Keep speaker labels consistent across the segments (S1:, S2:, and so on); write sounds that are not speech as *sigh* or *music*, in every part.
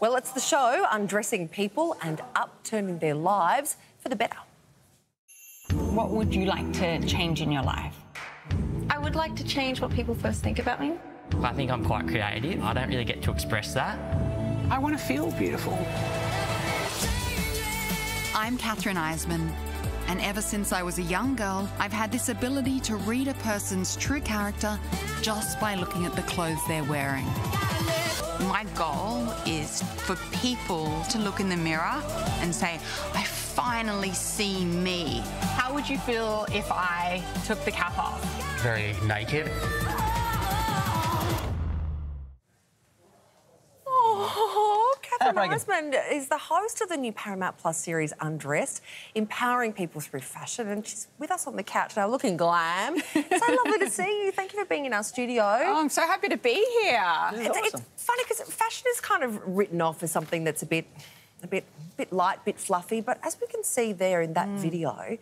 S1: Well, it's the show undressing people and upturning their lives for the better.
S2: What would you like to change in your life?
S3: I would like to change what people first think about me.
S4: I think I'm quite creative. I don't really get to express that.
S5: I want to feel beautiful.
S6: I'm Kathryn Eisman, and ever since I was a young girl, I've had this ability to read a person's true character just by looking at the clothes they're wearing. My goal is for people to look in the mirror and say, I finally see me.
S2: How would you feel if I took the cap off?
S4: Very naked.
S1: Kathryn
S7: Hi,
S1: is the host of the new Paramount Plus series Undressed, empowering people through fashion. And she's with us on the couch now, looking glam. so lovely to see you. Thank you for being in our studio.
S2: Oh, I'm so happy to be here.
S1: It's, it's funny because fashion is kind of written off as something that's a bit, a bit, bit light, bit fluffy. But as we can see there in that
S2: Mm.
S1: video,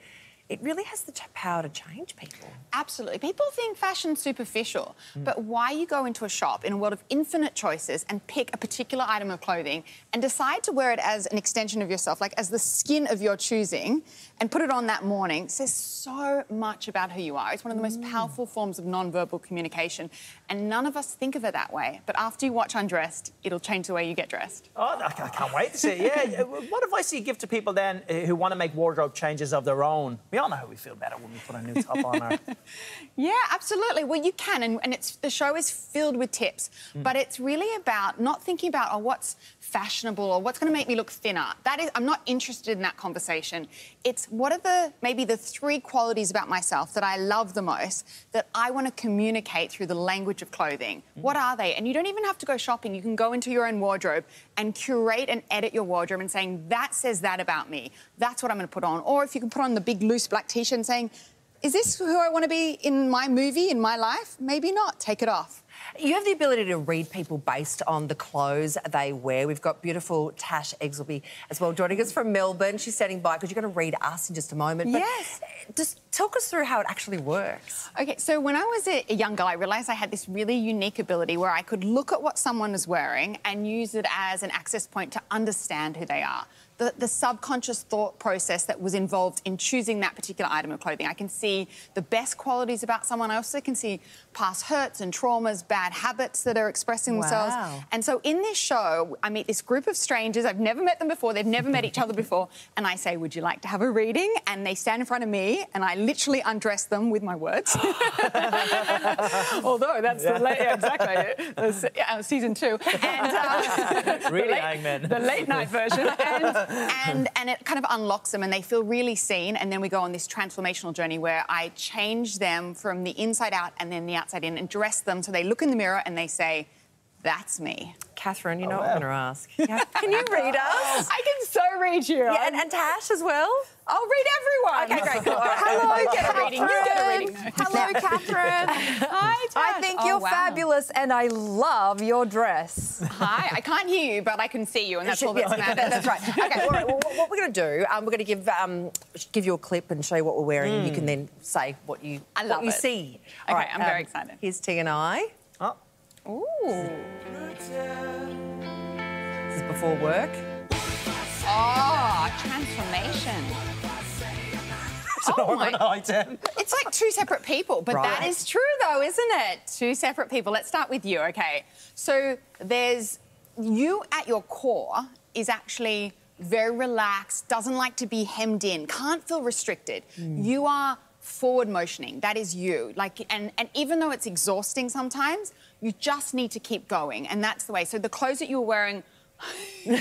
S1: it really has the power to change people.
S2: Absolutely. People think fashion's superficial, mm. but why you go into a shop in a world of infinite choices and pick a particular item of clothing and decide to wear it as an extension of yourself, like as the skin of your choosing, and put it on that morning says so much about who you are. It's one of the most mm. powerful forms of non-verbal communication, and none of us think of it that way. But after you watch Undressed, it'll change the way you get dressed.
S7: Oh, I I can't wait to see it. Yeah. *laughs* Uh, what advice do you give to people then uh, who want to make wardrobe changes of their own? We all know how we feel better when we put a new top on. Our... *laughs*
S2: Yeah, absolutely. Well, you can, and, and it's the show is filled with tips, mm. but it's really about not thinking about oh, what's fashionable or what's going to make me look thinner. That is, I'm not interested in that conversation. It's what are the maybe the three qualities about myself that I love the most that I want to communicate through the language of clothing. Mm. What are they? And you don't even have to go shopping. You can go into your own wardrobe and curate and edit your wardrobe and saying that says that about me. That's what I'm going to put on. Or if you can put on the big loose black t-shirt and saying is this who I want to be in my movie, in my life? Maybe not. Take it off.
S1: You have the ability to read people based on the clothes they wear. We've got beautiful Tash Eggsby as well joining us from Melbourne. She's standing by because you're going to read us in just a moment. But
S2: Yes.
S1: Eh, just talk us through how it actually works.
S2: Okay, so when I was a, a young girl, I realised I had this really unique ability where I could look at what someone is wearing and use it as an access point to understand who they are. The, the subconscious thought process that was involved in choosing that particular item of clothing. I can see the best qualities about someone. I also can see past hurts and traumas, bad habits that are expressing themselves.
S1: Wow.
S2: And so in this show, I meet this group of strangers. I've never met them before. They've never met each other before. And I say, Would you like to have a reading? And they stand in front of me and I literally undress them with my words. *laughs* Although that's the late, yeah, exactly, That's, uh, season two. And, uh, *laughs* *laughs*
S7: Really,
S2: the late,
S7: Hangman.
S2: The late night version. And, and, and it kind of unlocks them and they feel really seen. And then we go on this transformational journey where I change them from the inside out and then the outside in and dress them so they look in the mirror and they say, That's me.
S1: Kathryn, you know
S7: Oh,
S1: what
S7: wow.
S1: I'm going to ask. *laughs* Yeah. Can you read *laughs* us?
S2: I can so read you.
S1: Yeah, and, and Tash as well.
S2: I'll read everyone.
S1: Okay, great, cool. All right.
S2: Hello, get a reading. You get a reading.
S8: Hello, *laughs* Kathryn.
S2: Hi, Tash.
S8: I think
S2: Oh,
S8: you're
S2: wow.
S8: fabulous and I love your dress.
S2: Hi, I can't hear you, but I can see you, and that's all that
S1: Yeah,
S2: matters.
S1: that's right. Okay, all right. Well, what- what we're going to do, um, we're going to give um, give you a clip and show you what we're wearing. and You can then say what you
S2: I love
S1: what you
S2: it.
S1: see.
S2: Okay, I'm very excited.
S1: Here's T and I.
S7: Oh.
S2: Ooh.
S1: This is before work.
S2: Oh, transformation. Oh my
S7: item.
S2: It's like two separate people, but that
S1: Right.
S2: is true though, isn't it? Two separate people. Let's start with you, okay? So there's you at your core is actually very relaxed, doesn't like to be hemmed in, can't feel restricted. Hmm. You are forward motioning. That is you. Like and and even though it's exhausting sometimes, you just need to keep going. And that's the way. So the clothes that you were wearing *laughs* the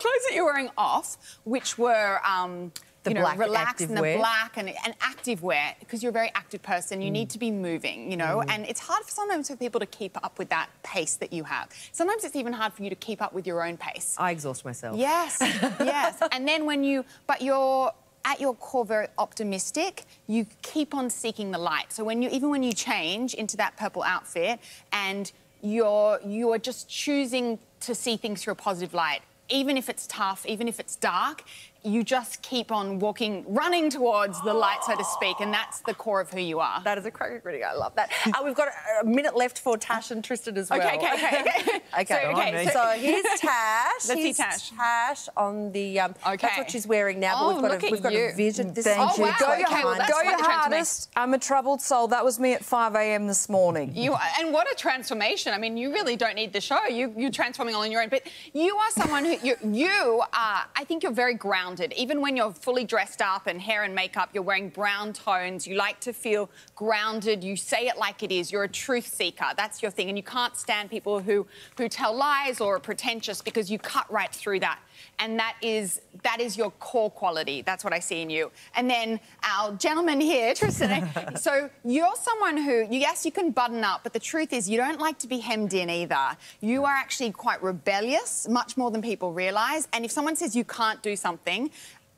S2: clothes that you're wearing off, which were um,
S1: The
S2: you know,
S1: black
S2: relaxed and the
S1: wear.
S2: black and, and active wear, because you're a very active person, you need to be moving, you know, and it's hard for sometimes for people to keep up with that pace that you have. Sometimes it's even hard for you to keep up with your own pace.
S1: I exhaust myself.
S2: Yes, yes. *laughs* And then when you, but you're at your core very optimistic, you keep on seeking the light. So when you, even when you change into that purple outfit and you're, you're just choosing to see things through a positive light, even if it's tough, even if it's dark, you just keep on walking, running towards the light, so to speak, and that's the core of who you are.
S1: That is a cracker critic. I love that. Uh, we've got a, a minute left for Tash and Tristan as well.
S2: Okay, okay, okay, okay. *laughs*
S1: Okay.
S2: So, okay,
S1: So,
S2: so-
S1: here's Tash.
S2: Let's see Tash.
S1: Tash on the. Um, That's what she's wearing now.
S2: Oh,
S1: but we've got
S2: look
S1: a,
S2: at
S1: we've got
S2: you.
S1: a vision. This
S8: Thank
S1: is
S2: Oh,
S8: you.
S2: wow.
S8: Go
S2: Okay,
S8: your,
S2: well,
S8: hard- go
S2: quite
S8: your hardest. I'm a troubled soul. That was me at 5 a.m. this morning.
S2: You and what a transformation! I mean, you really don't need the show. You you're transforming all on your own. But you are someone who you you are. I think you're very grounded. Even when you're fully dressed up and hair and makeup, you're wearing brown tones. You like to feel grounded. You say it like it is. You're a truth seeker. That's your thing, and you can't stand people who who tell lies or are pretentious because you cut right through that. And that is that is your core quality. That's what I see in you. And then our gentleman here, *laughs* Tristan. so you're someone who, yes, you can button up, but the truth is you don't like to be hemmed in either. You are actually quite rebellious, much more than people realise. And if someone says you can't do something,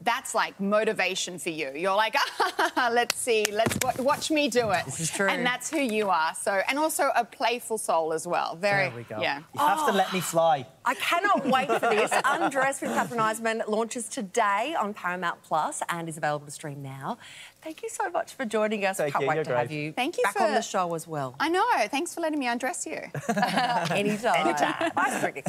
S2: that's like motivation for you. You're like, ah, *laughs* let's see, let's wa- watch me do it. This
S1: is true.
S2: And that's who you are. So, and also a playful soul as well. Very,
S7: There we go.
S2: yeah.
S7: You have to let me fly.
S1: I cannot wait for this. Undress with Kathryn Eisman launches today on Paramount Plus and is available to stream now. Thank you so much for joining us.
S7: Thank
S1: Can't
S7: you,
S1: wait
S7: you're
S1: to have
S7: great.
S1: you
S2: Thank you
S1: back
S2: for-
S1: on the show as well.
S2: I know. Thanks for letting me undress you. *laughs* *laughs*
S1: Anytime. Anytime. Bye, Brittany.